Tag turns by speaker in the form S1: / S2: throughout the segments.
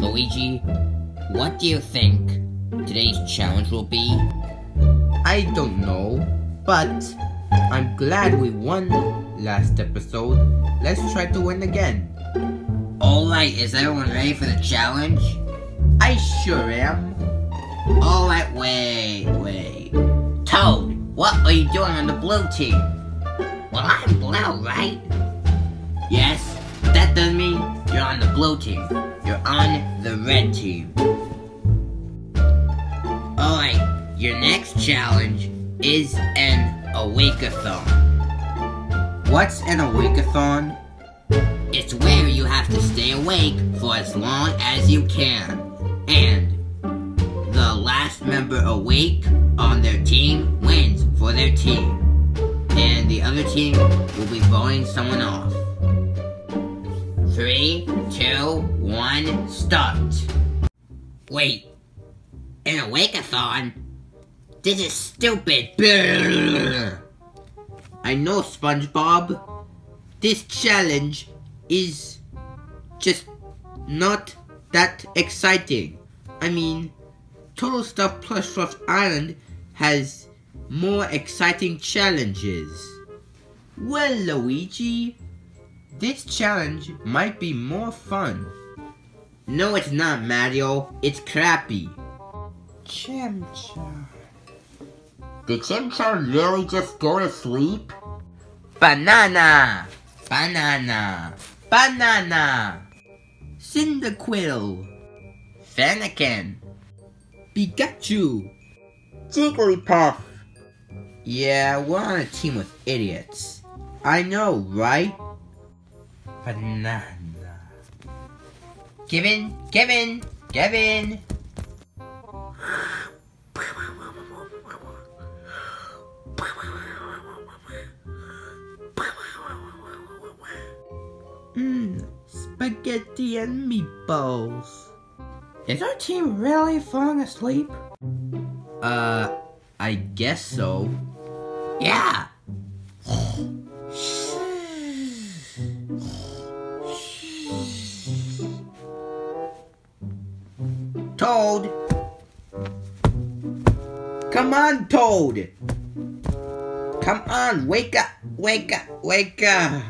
S1: Luigi, what do you think today's challenge will be?
S2: I don't know, but I'm glad we won last episode. Let's try to win again.
S1: Alright, is everyone ready for the challenge?
S2: I sure am.
S1: Alright, wait, wait. Toad, what are you doing on the blue team? Well, I'm blue, right? Yes, that doesn't mean you're on the blue team. You're on the red team. Alright, your next challenge is an awake-a-thon.
S2: What's an awake-a-thon?
S1: It's where you have to stay awake for as long as you can. And the last member awake on their team wins for their team. And the other team will be voting someone off. Three, two, one, start. Wait, an awake-a-thon? This is stupid.
S2: I know, SpongeBob. This challenge is just not that exciting. I mean, Total Stuff Plus Fluff Island has more exciting challenges. Well, Luigi, this challenge might be more fun.
S1: No, it's not, Mario. It's crappy.
S2: Chimchar.
S1: Did Chimchar really just go to sleep?
S2: Banana! Banana! Banana! Cyndaquil!
S1: Fennekin.
S2: Pikachu!
S1: Jigglypuff.
S2: Yeah, we're on a team with idiots. I know, right? Banana. Kevin, Kevin, Kevin! Mmm, spaghetti and meatballs. Is our team really falling asleep? Uh, I guess so.
S1: Yeah.
S2: Toad! Come on, Toad! Come on, wake up, wake up, wake up!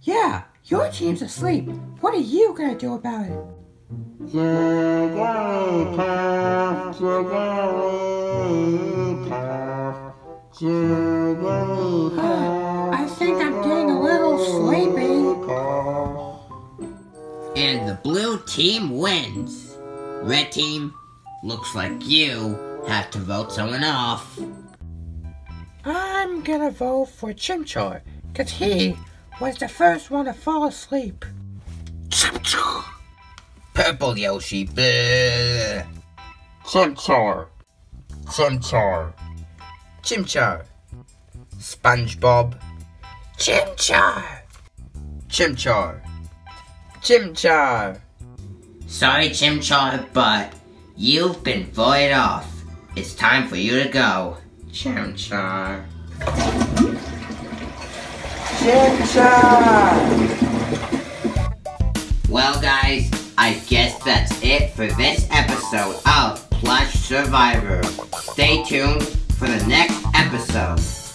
S3: Yeah, your team's asleep. What are you gonna do about it? I
S1: the blue team wins. Red team, looks like you have to vote someone off.
S3: I'm gonna vote for Chimchar, cause he was the first one to fall asleep.
S2: Purple Yoshi, bleh.
S4: Chimchar. Chimchar.
S2: Chimchar. SpongeBob.
S3: Chimchar!
S2: Chimchar. Chimchar.
S1: Sorry, Chimchar, but you've been voted off. It's time for you to go. Chimchar.
S2: Chimchar.
S1: Well, guys, I guess that's it for this episode of Plush Survivor. Stay tuned for the next episode.